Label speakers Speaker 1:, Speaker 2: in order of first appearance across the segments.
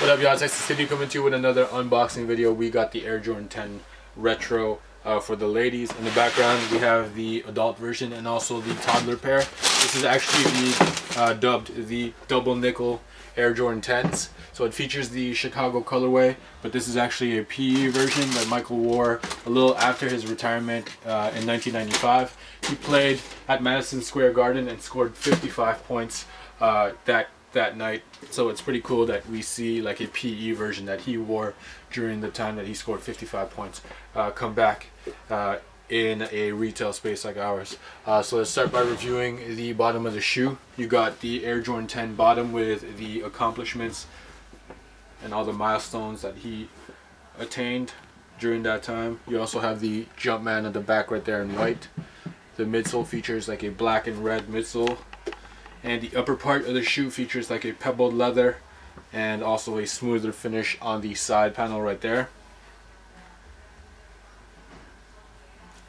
Speaker 1: What up, y'all? It's City coming to you with another unboxing video. We got the Air Jordan 10 Retro uh, for the ladies. In the background, we have the adult version and also the toddler pair. This is actually the uh, dubbed the double nickel Air Jordan 10s. So it features the Chicago colorway, but this is actually a PE version that Michael wore a little after his retirement uh, in 1995. He played at Madison Square Garden and scored 55 points uh, that that night. So it's pretty cool that we see like a PE version that he wore during the time that he scored 55 points uh, come back uh, in a retail space like ours. Uh, so let's start by reviewing the bottom of the shoe. You got the Air Jordan 10 bottom with the accomplishments and all the milestones that he attained during that time. You also have the Jumpman at the back right there in white. The midsole features like a black and red midsole and the upper part of the shoe features like a pebbled leather and also a smoother finish on the side panel right there.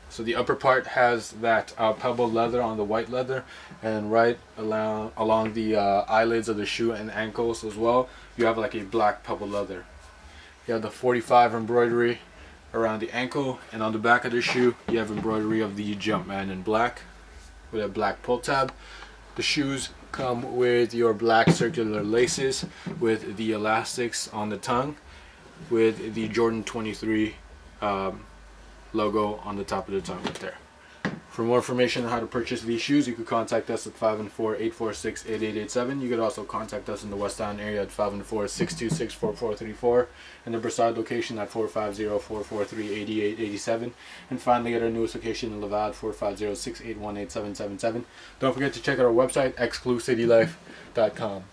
Speaker 1: So the upper part has that uh, pebbled leather on the white leather and right along, along the uh, eyelids of the shoe and ankles as well you have like a black pebbled leather. You have the 45 embroidery around the ankle and on the back of the shoe you have embroidery of the Jumpman in black with a black pull tab. The shoes come with your black circular laces with the elastics on the tongue with the Jordan 23 um, logo on the top of the tongue right there. For more information on how to purchase these shoes, you could contact us at 514-846-8887. You could also contact us in the West Island area at 514-626-4434 and the Brossard location at 450-443-8887. And finally at our newest location in Laval at 450-681-8777. Don't forget to check out our website, exclucitylife.com.